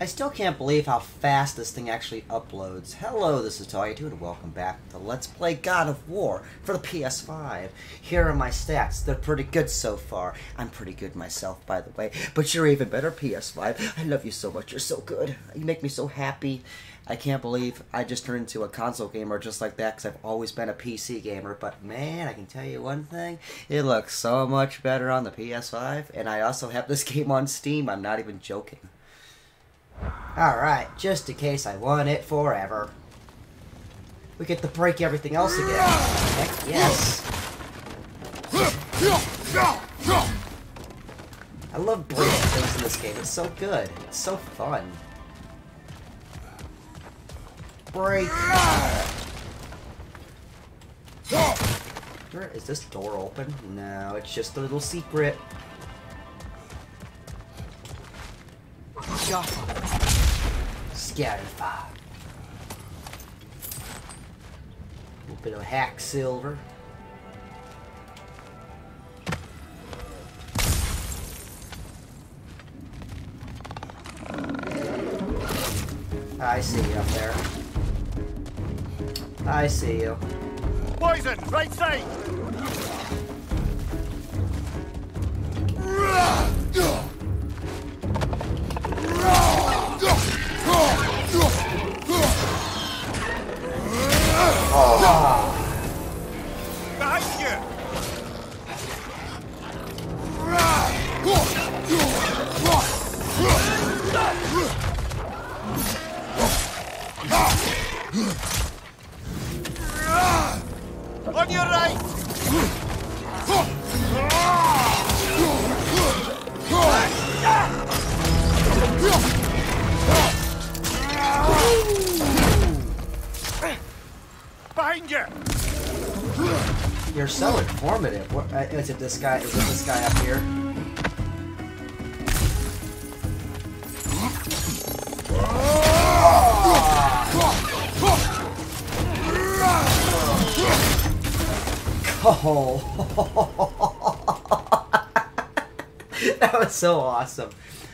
I still can't believe how fast this thing actually uploads. Hello, this is Talia2 and welcome back to Let's Play God of War for the PS5. Here are my stats. They're pretty good so far. I'm pretty good myself, by the way. But you're even better, PS5. I love you so much. You're so good. You make me so happy. I can't believe I just turned into a console gamer just like that because I've always been a PC gamer. But man, I can tell you one thing. It looks so much better on the PS5. And I also have this game on Steam. I'm not even joking. Alright, just in case I want it forever. We get to break everything else again. Heck yes. I love breaking things in this game. It's so good. It's so fun. Break. Is this door open? No, it's just a little secret. Scatterfire. A little bit of hack silver. I see you up there. I see you. Poison, right side! Behind this guy? Is it this guy up here? Oh, that was so awesome.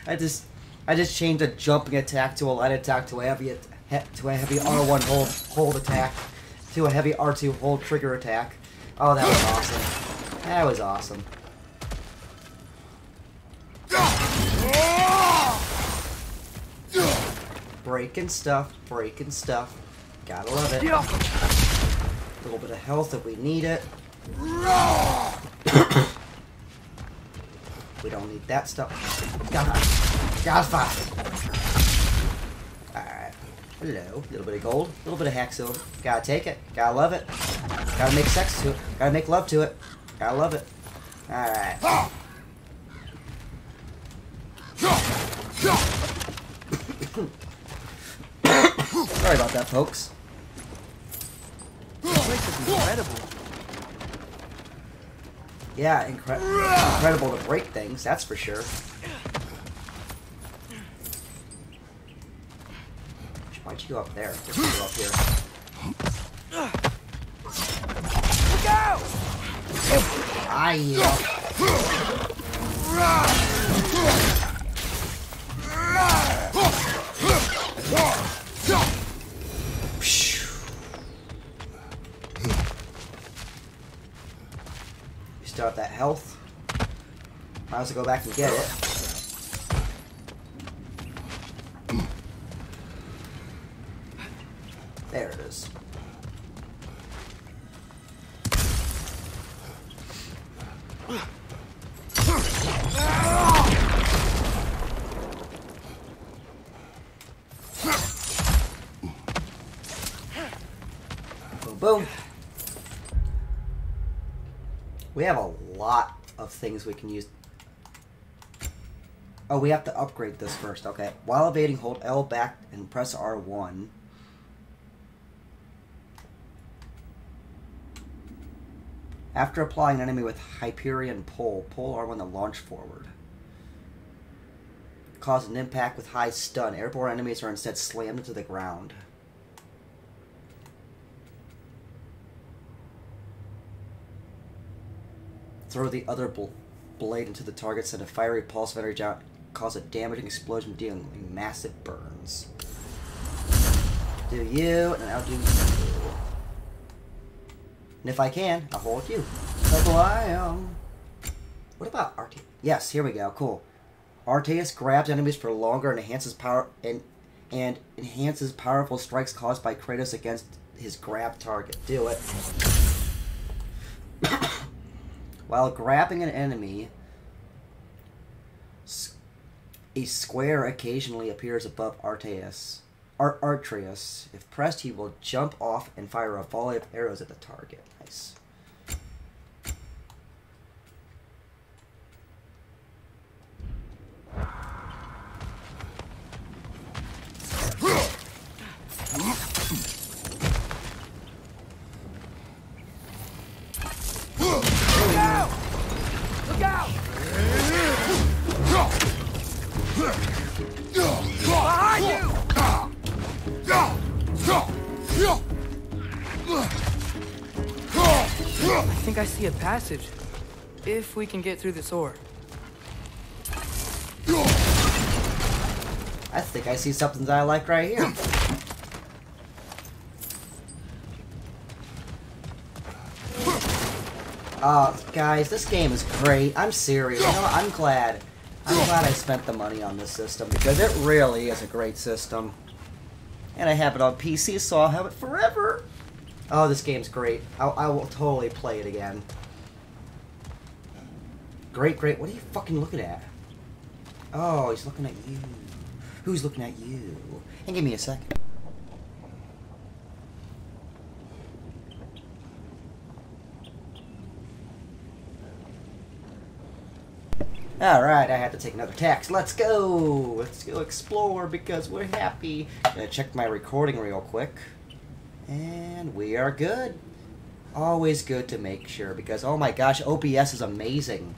I just, I just changed a jumping attack to a light attack to a heavy, to a heavy R1 hold hold attack to a heavy R2 hold trigger attack. Oh, that was awesome. That was awesome. Breaking stuff, breaking stuff. Gotta love it. A little bit of health if we need it. we don't need that stuff. God, God, fire. Alright. Hello. A little bit of gold, a little bit of hack silver. Gotta take it. Gotta love it. Gotta make sex to it. Gotta make love to it. Gotta love it. Alright. Sorry about that, folks. This place is incredible. Yeah, incre- incredible to break things, that's for sure. Why'd you go up there? Just go up here. Look out! You still have that health. Might as well go back and get it. There it is. Boom, boom. We have a lot of things we can use. Oh, we have to upgrade this first. Okay. While evading, hold L back and press R1. After applying an enemy with Hyperion Pull, pull R1 to launch forward. Cause an impact with high stun. Airborne enemies are instead slammed into the ground. Throw the other bl- blade into the target, send a fiery pulse of energy out, cause a damaging explosion dealing massive burns. Do you, and I'll do you. And if I can, I'll hold you. Kablam! What about Arteus? Yes, here we go. Cool. Arteus grabs enemies for longer and enhances power and and enhances powerful strikes caused by Kratos against his grab target. Do it. While grabbing an enemy, a square occasionally appears above Arteus. Ar- Atreus. If pressed, he will jump off and fire a volley of arrows at the target. Nice. A passage. If we can get through this door. I think I see something that I like right here. Uh, guys, this game is great. I'm serious. You know. I'm glad. I'm glad I spent the money on this system because it really is a great system. And I have it on PC, so I'll have it forever. Oh, this game's great. I, I will totally play it again. Great, great. What are you fucking looking at? Oh, he's looking at you. Who's looking at you? And give me a second. Alright, I had to take another tax. Let's go! Let's go explore because we're happy. Gonna check my recording real quick. And we are good. Always good to make sure because, oh my gosh, OBS is amazing.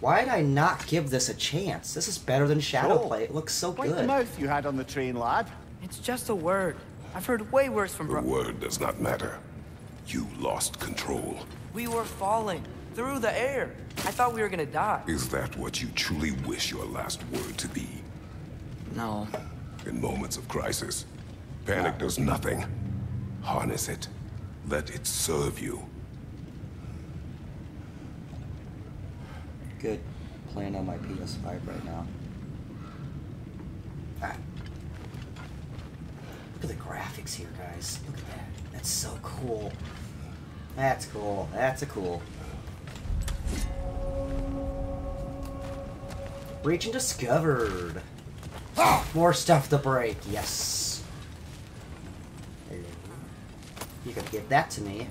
Why did I not give this a chance? This is better than Shadowplay. It looks so Quite the mouth you had on the train, lad. It's just a word. I've heard way worse from The word does not matter. You lost control. We were falling through the air. I thought we were gonna die. Is that what you truly wish your last word to be? No. In moments of crisis, panic does nothing. Harness it. Let it serve you. Good. Playing on my PS5 right now. Ah. Look at the graphics here, guys. Look at that. That's so cool. That's cool. That's a cool. Region discovered. More stuff to break. Yes. Hello. That to me.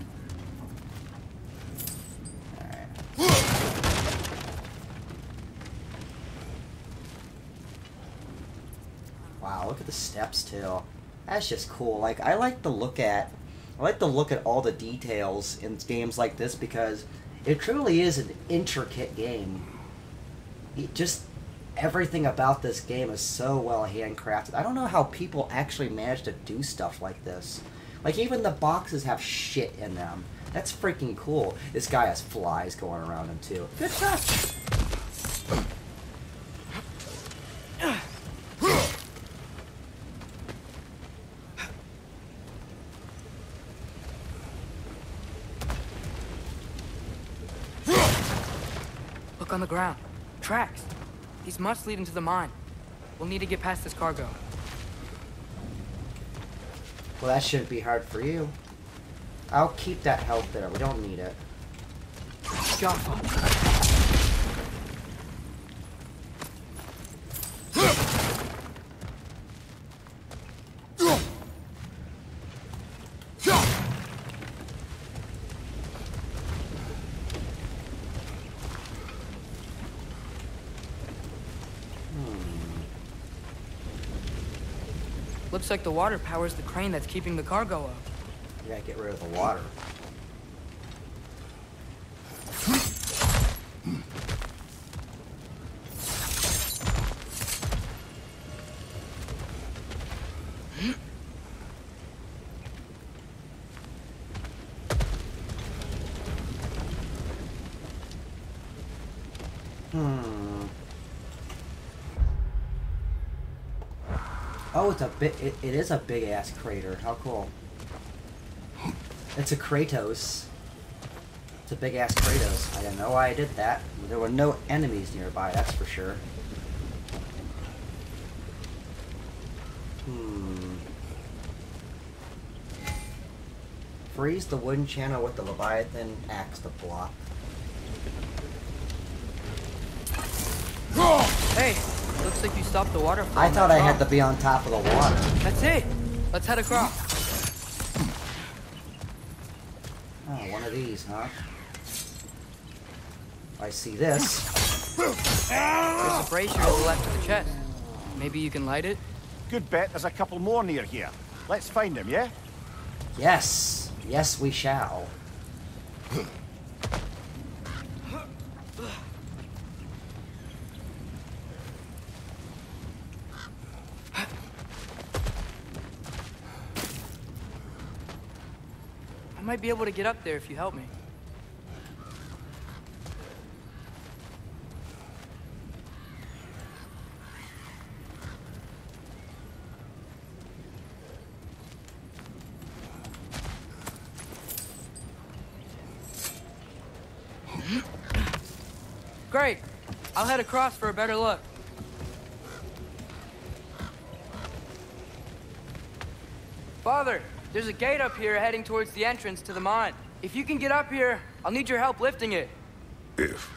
Wow, look at the steps too. That's just cool. Like I like to look at I like to look at all the details in games like this because it truly is an intricate game. It just everything about this game is so well handcrafted. I don't know how people actually manage to do stuff like this. Like even the boxes have shit in them. That's freaking cool. This guy has flies going around him too. Good touch. Look on the ground. Tracks. These must lead into the mine. We'll need to get past this cargo. Well, that shouldn't be hard for you. I'll keep that health there. We don't need it. Jaffa. Looks like the water powers the crane that's keeping the cargo up. Gotta get rid of the water. Oh, it's a bit. It, it is a big ass crater. How cool! It's a Kratos. It's a big ass Kratos. I don't know why I did that. There were no enemies nearby. That's for sure. Hmm. Freeze the wooden channel with the Leviathan axe to block. Hey, looks like you stopped the waterfall. I thought that I had to be on top of the water. That's it. Let's head across. Oh, one of these, huh? I see this. There's a brazier to the left of the chest. Maybe you can light it? Good bet there's a couple more near here. Let's find them, yeah? Yes. Yes, we shall. Might be able to get up there if you help me. Great. I'll head across for a better look. Father, there's a gate up here heading towards the entrance to the mine. If you can get up here, I'll need your help lifting it. If.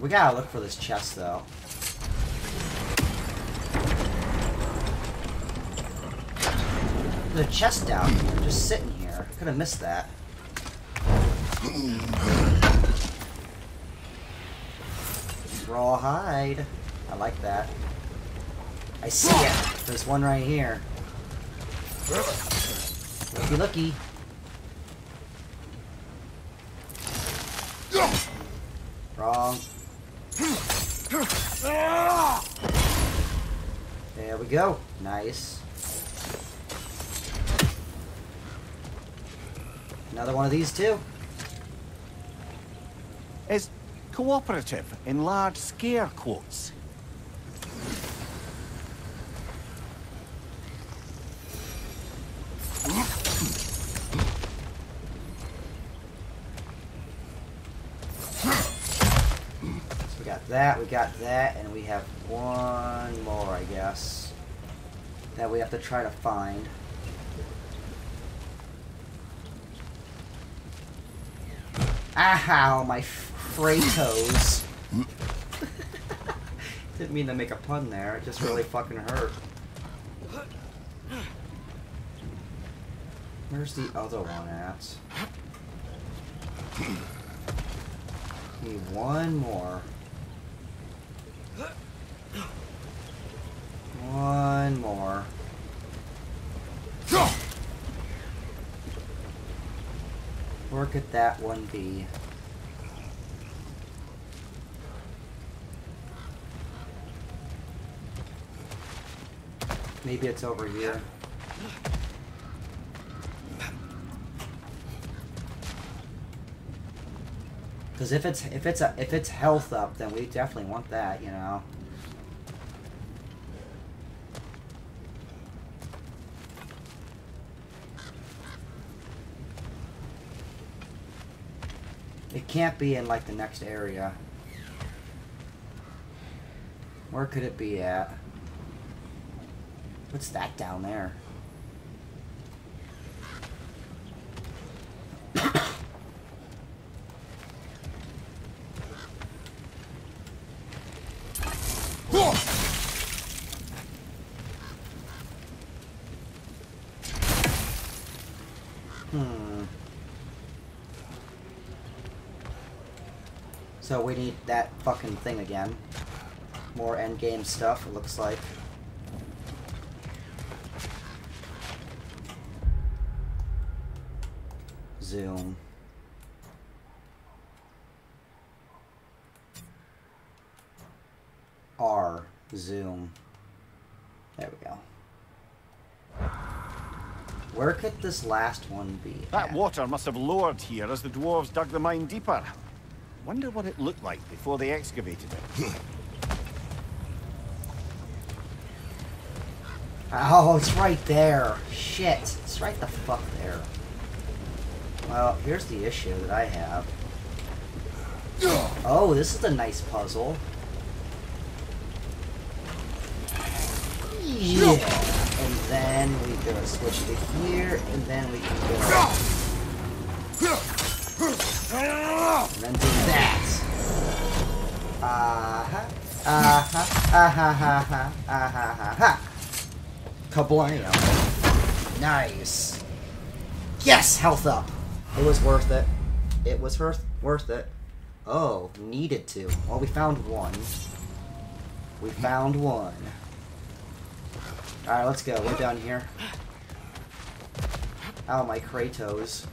We gotta look for this chest, though. The chest down here, just sitting here. Could have missed that. Rawhide. I like that. I see it. There's one right here. Looky, looky. Wrong. There we go. Nice. Another one of these too. Is cooperative in large scare quotes. That, we got that, and we have one more, I guess, that we have to try to find. Ow, my Kratos. Didn't mean to make a pun there, it just really fucking hurt. Where's the other one at? Need one more. One more. Where could that one be? Maybe it's over here. Because if it's if it's a, if it's health up, then we definitely want that, you know. It can't be in like the next area. Where could it be at? What's that down there? So we need that fucking thing again. More endgame stuff, it looks like. Zoom. R. Zoom. There we go. Where could this last one be? That at? water must have lowered here as the dwarves dug the mine deeper. Wonder what it looked like before they excavated it. Oh, it's right there. Shit. It's right the fuck there. Well, here's the issue that I have. Oh, this is a nice puzzle. Yeah. And then we go switch to here, and then we can go. And then do that. Uh-huh. Uh-huh. Uh-huh. Uh-huh. Uh-huh. Kablam. Nice. Yes, health up. It was worth it. It was worth worth it. Oh, needed to. Well, we found one. We found one. Alright, let's go. We're down here. Oh, my Kratos.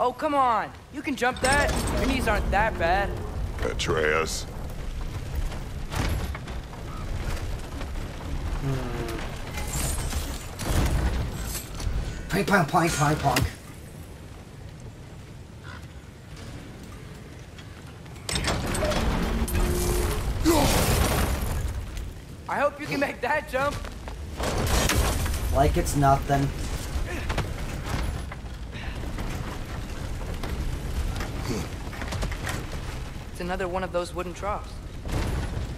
Oh, come on. You can jump that. Your knees aren't that bad. Atreus. Pink, punk, punk, punk, punk. I hope you can make that jump. Like it's nothing. It's another one of those wooden troughs.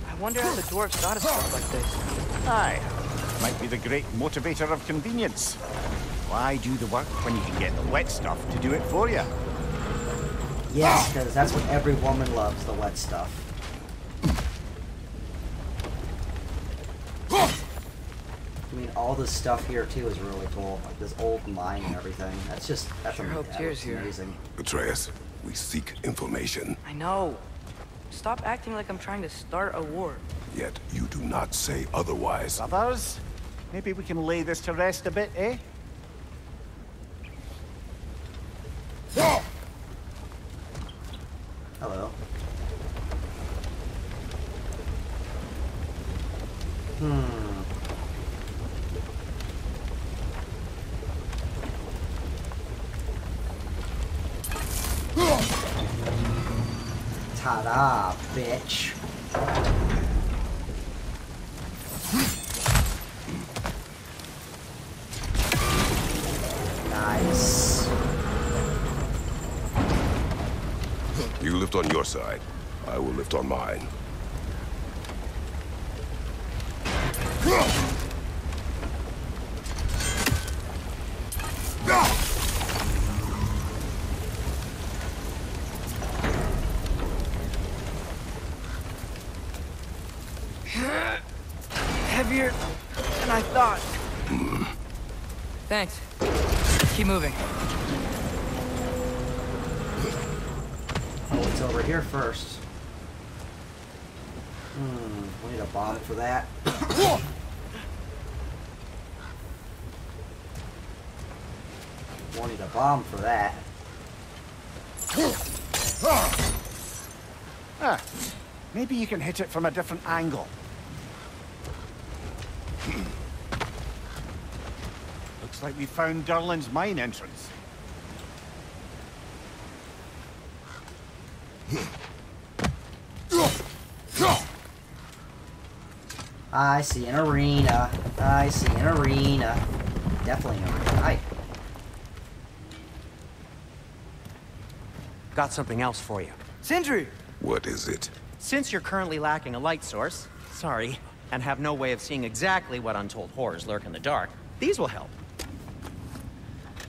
I wonder how the dwarves thought of stuff like this. Aye. Might be the great motivator of convenience. Why do the work when you can get the wet stuff to do it for you? Yes, because that's what every woman loves, the wet stuff. I all this stuff here, too, is really cool. Like this old mine and everything. That's just, that's Sure ama- hope that Tyr's looks here. amazing. Atreus, we seek information, I know. Stop acting like I'm trying to start a war. yet you do not say otherwise. Brothers, maybe we can lay this to rest a bit, eh? Hello. Hmm. Ta-da, bitch. Nice. You lift on your side. I will lift on mine. Bomb for that. Ah, maybe you can hit it from a different angle. Looks like we found Durlin's mine entrance. I see an arena. I see an arena. Definitely an arena. I, Got something else for you. Sindri! What is it? Since you're currently lacking a light source, sorry, and have no way of seeing exactly what untold horrors lurk in the dark, these will help.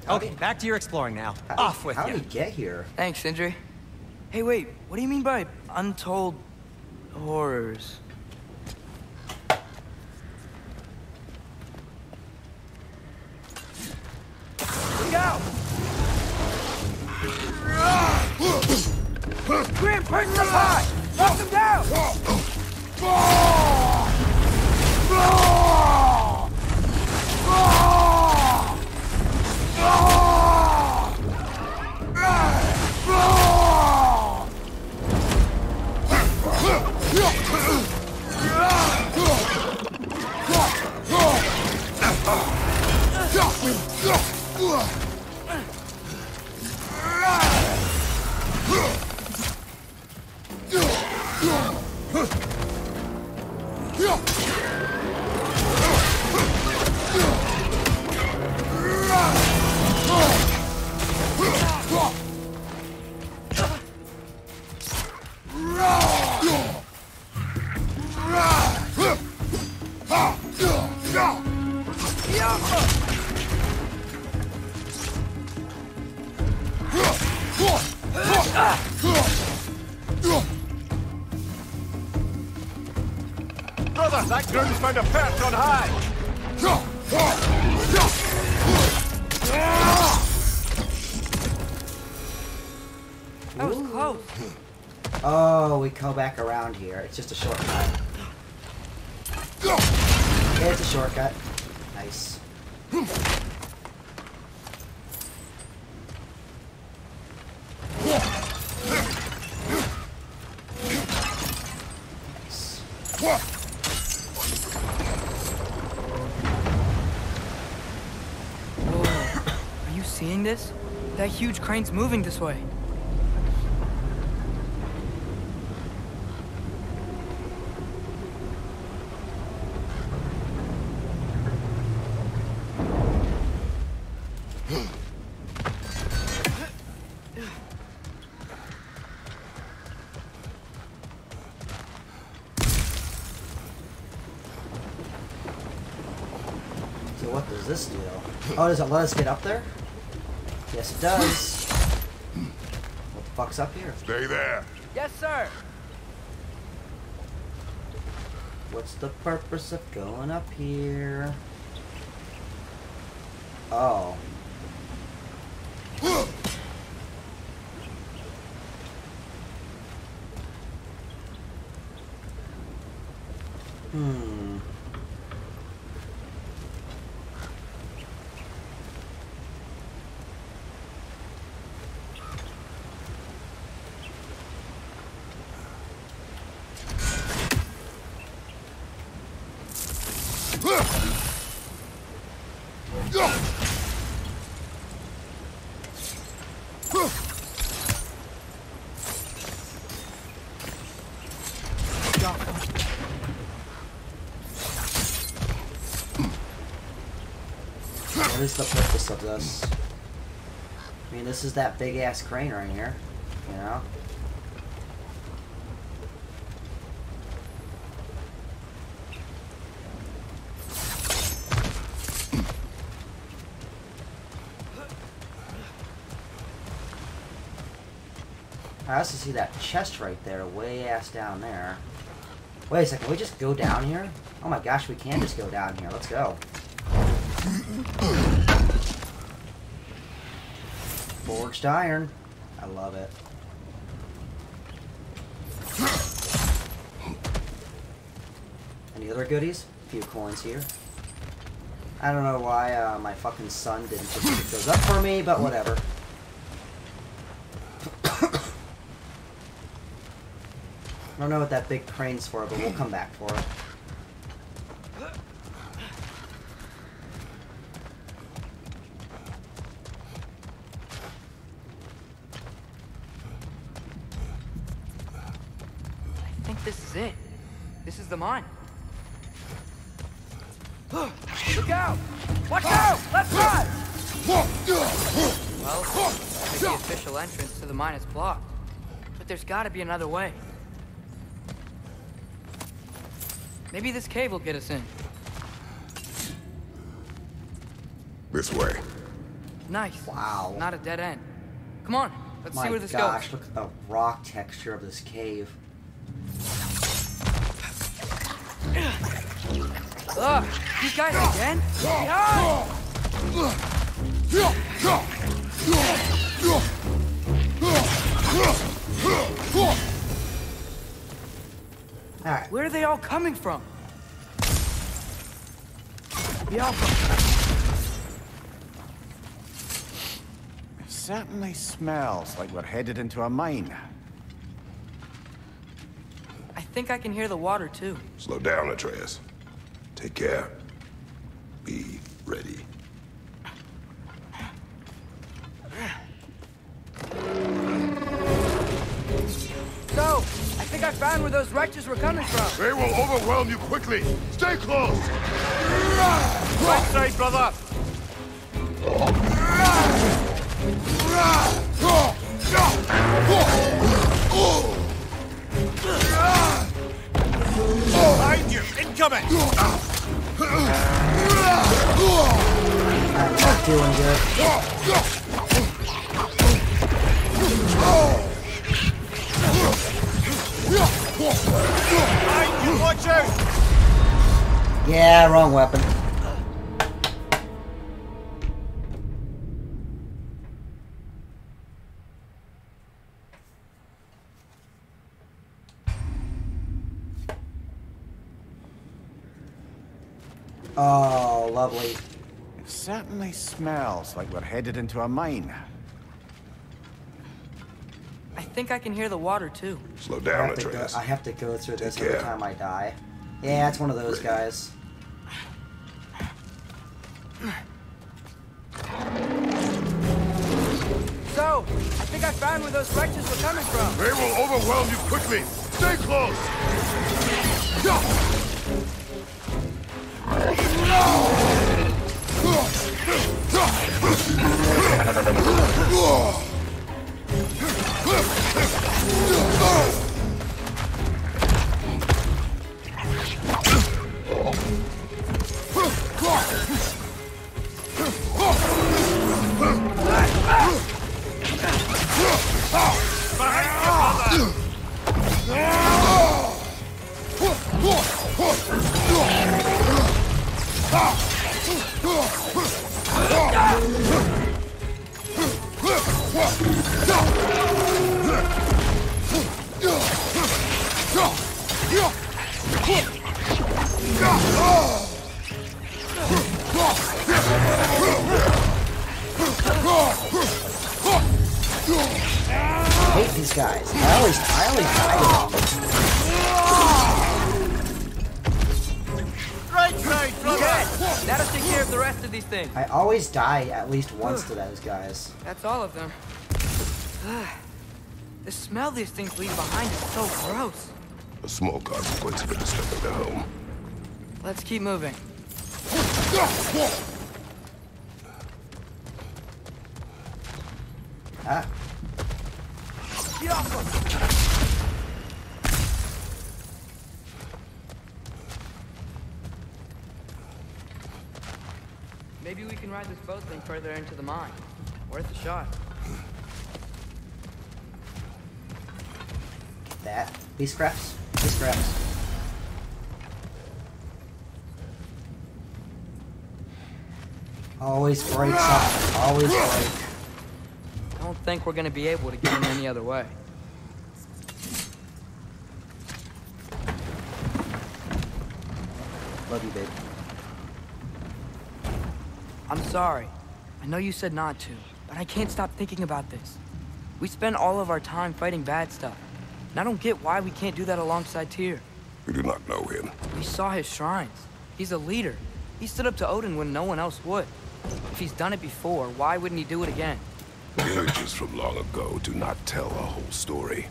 Okay, back to your exploring now. how, Off with how you. did we get here? Thanks, Sindri. Hey, wait. What do you mean by untold horrors? Whoa. Are you seeing this? That huge crane's moving this way. Oh, does it let us get up there? Yes, it does. What the fuck's up here? Stay there. Yes, sir. What's the purpose of going up here? Oh. Hmm. What is the purpose of this? I mean, this is that big ass crane right here, you know? Also see that chest right there, way ass down there. Wait a second, we just go down here? Oh my gosh, we can just go down here. Let's go. Forged iron. I love it. Any other goodies? A few coins here. I don't know why uh, my fucking son didn't just pick those up for me, but whatever. I don't know what that big crane's for, but we'll come back for it. I think this is it. This is the mine. Look out! Watch out! Left side! Well, the official entrance to the mine is blocked. But there's gotta be another way. Maybe this cave will get us in. This way. Nice. Wow. Not a dead end. Come on, let's My see where this gosh, goes. look at the rock texture of this cave. Ugh! These guys again? Behind! Alright, Where are they all coming from? Yeah. Certainly smells like we're headed into a mine. I think I can hear the water too. Slow down, Atreus. Take care. Be ready. Where those wretches were coming from. They will overwhelm you quickly. Stay close. Right side, brother! Behind you! Incoming! I'm not doing good. Behind you! Watch out! Yeah, wrong weapon. Oh, lovely. It certainly smells like we're headed into a mine. I think I can hear the water too. Slow down, have, to go, I have to go through this Take every care. time I die. Yeah, it's one of those guys. So, I think I found where those wretches were coming from. They will overwhelm you quickly. Stay close. I always, I always die. Right side, brother! Yes! That'll take care of the rest of these things. I always die at least once to those guys. That's all of them. the smell these things leave behind is so gross. A small consequence for disturbing their home. Let's keep moving. Ah, Get off Maybe we can ride this boat thing further into the mine. Worth a shot. that. These scraps. These scraps. Always break something. Always break. I don't think we're gonna be able to get in any other way. Love you, babe. I'm sorry. I know you said not to, but I can't stop thinking about this. We spend all of our time fighting bad stuff. And I don't get why we can't do that alongside Tyr. We do not know him. We saw his shrines. He's a leader. He stood up to Odin when no one else would. If he's done it before, why wouldn't he do it again? Images from long ago do not tell a whole story.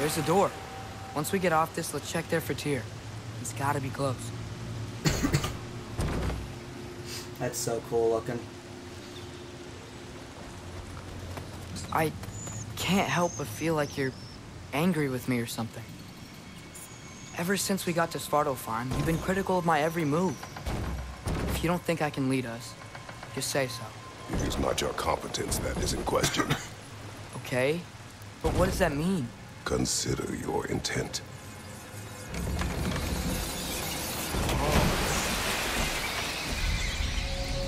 There's the door. Once we get off this, let's check there for Tyr. He's gotta be close. That's so cool looking. I can't help but feel like you're angry with me or something. Ever since we got to Svartalfheim, you've been critical of my every move. If you don't think I can lead us, just say so, It is not your competence that is in question. okay? But what does that mean? Consider your intent.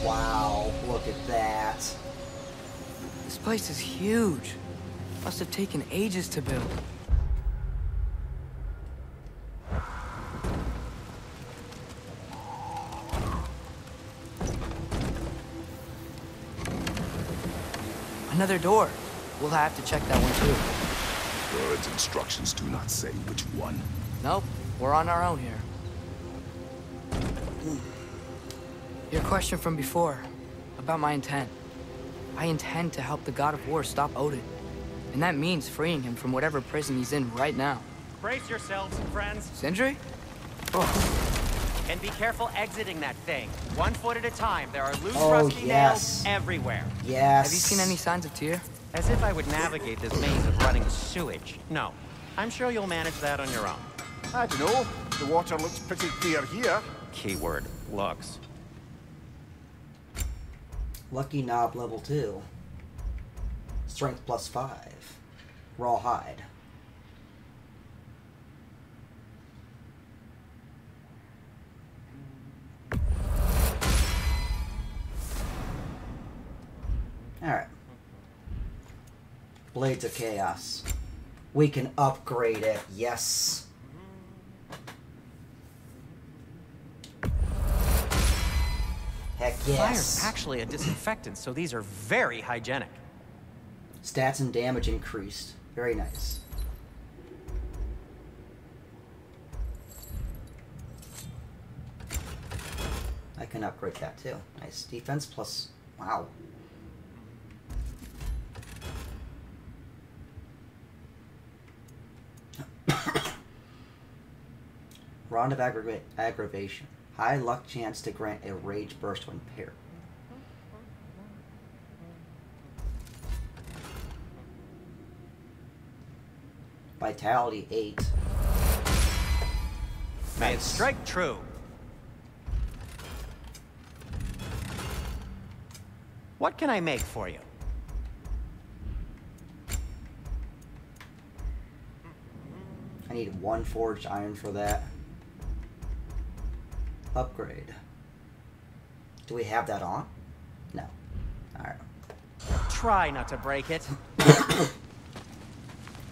Wow, look at that. This place is huge. Must have taken ages to build. Another door. We'll have to check that one too. Word's instructions do not say which one. Nope, we're on our own here. Your question from before, about my intent. I intend to help the God of War stop Odin. And that means freeing him from whatever prison he's in right now. Brace yourselves, friends, Sindri? Oh. and be careful exiting that thing. One foot at a time. There are loose, Oh, rusty yes. nails everywhere. Yes. Have you seen any signs of Tyr? As if I would navigate this maze of running sewage. No. I'm sure you'll manage that on your own. I don't know. The water looks pretty clear here. Keyword, looks. Lucky knob level 2. Strength plus 5. Raw hide. Alright. Blades of Chaos. We can upgrade it, yes. Heck yes. Fire's actually a disinfectant, so these are very hygienic. Stats and damage increased. Very nice. I can upgrade that too. Nice. Defense plus. Wow. Round of aggrava- aggravation. High luck chance to grant a rage burst when paired. Vitality 8. May Nice. strike true. What can I make for you? I need one forged iron for that. Upgrade. Do we have that on? No. Alright. Try not to break it.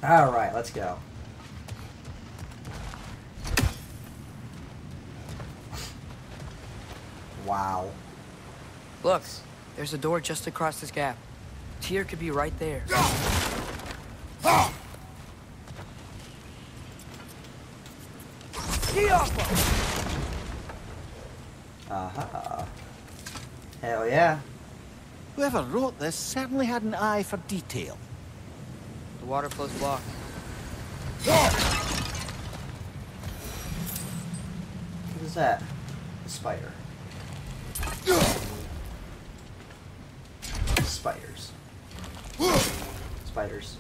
Alright, let's go. Wow. Look, there's a door just across this gap. Tyr could be right there. Aha. Hell yeah. Whoever wrote this certainly had an eye for detail. The water flow's blocked. What is that? A spider. Spiders. Spiders.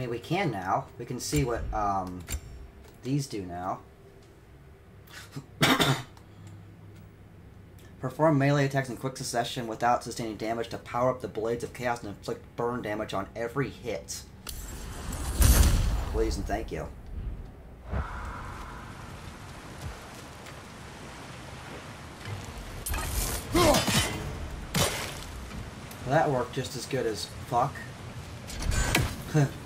Mean, we can now. We can see what um, these do now. Perform melee attacks in quick succession without sustaining damage to power up the Blades of Chaos and inflict burn damage on every hit. Please and thank you. That worked just as good as fuck.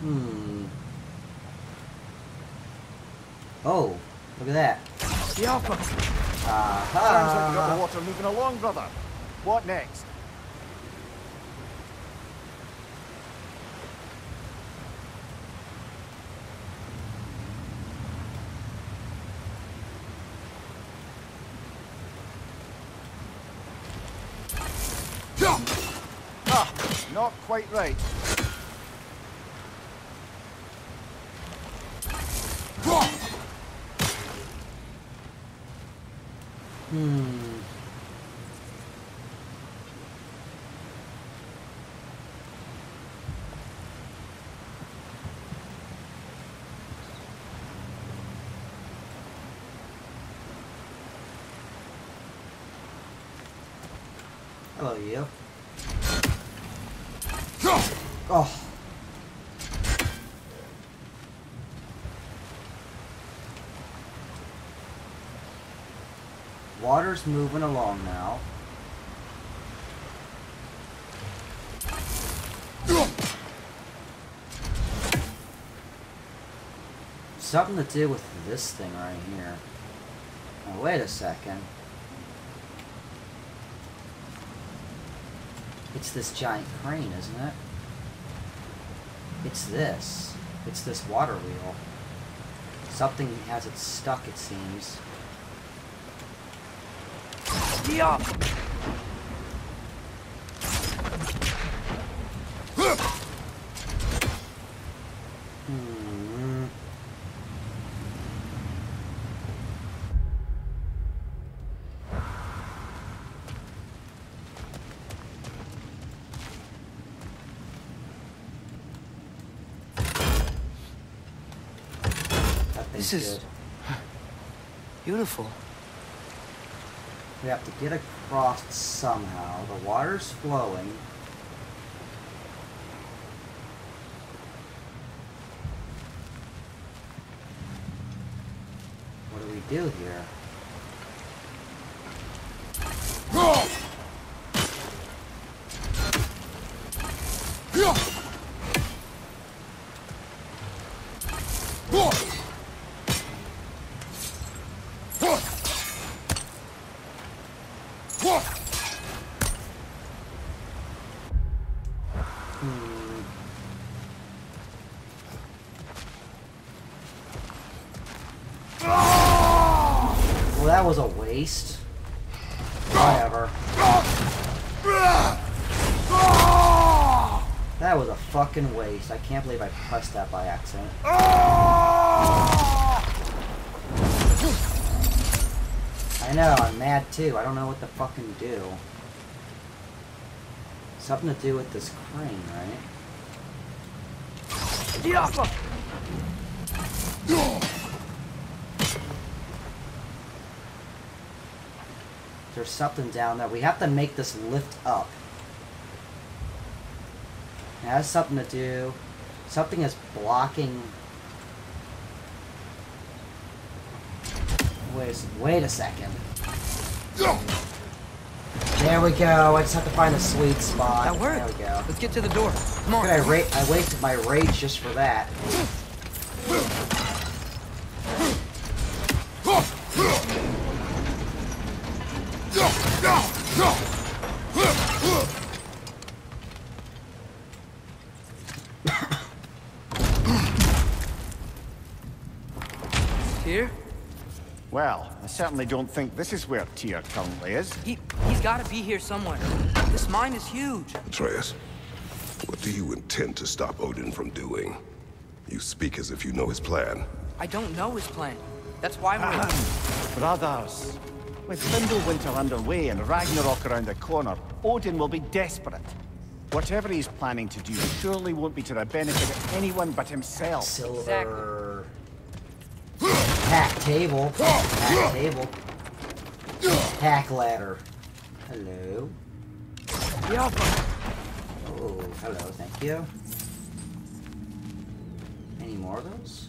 hmm. Oh, look at that. Yalpa! Sounds like you got the water moving along, brother. What next? Ah, not quite right. Oh, Hello, you. Oh. Water's moving along now. Something to do with this thing right here. Now, wait a second. It's this giant crane, isn't it? It's this. It's this water wheel. Something has it stuck, it seems. Yeah. This is- good. Beautiful. We have to get across somehow. The water's flowing. What do we do here? Hmm. Well, that was a waste. Whatever. That was a fucking waste. I can't believe I pressed that by accident. I know, I'm mad too. I don't know what to fucking do. Something to do with this crane, right? Yeah. There's something down there. We have to make this lift up. It has something to do. Something is blocking. Wait, wait a second. There we go. I just have to find a sweet spot. That worked. There we go. Let's get to the door. Come on. I, I wasted my rage just for that. Certainly don't think this is where Tyr currently is. He he's got to be here somewhere. This mine is huge. Atreus, what do you intend to stop Odin from doing? You speak as if you know his plan. I don't know his plan. That's why we're. Brothers, with Fimbulwinter underway and Ragnarok around the corner, Odin will be desperate. Whatever he's planning to do surely won't be to the benefit of anyone but himself. Silver. Hack table. Hack table. Hack ladder. Hello. Oh, hello, thank you. Any more of those?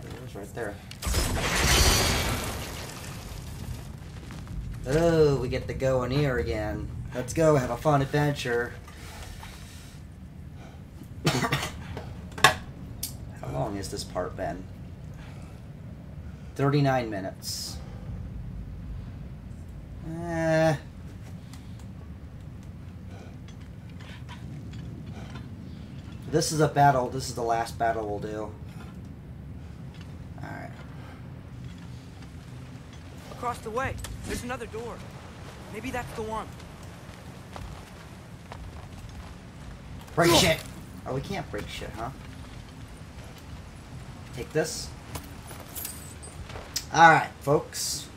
There's right there. Oh, we get to go in here again. Let's go have a fun adventure. How long has this part been? 39 minutes. Eh. This is a battle. This is the last battle we'll do. Alright. Across the way. There's another door. Maybe that's the one. Break shit! Oh, we can't break shit, huh? Take this. Alright, folks.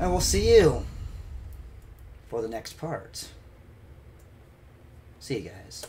And we'll see you for the next part. See you guys.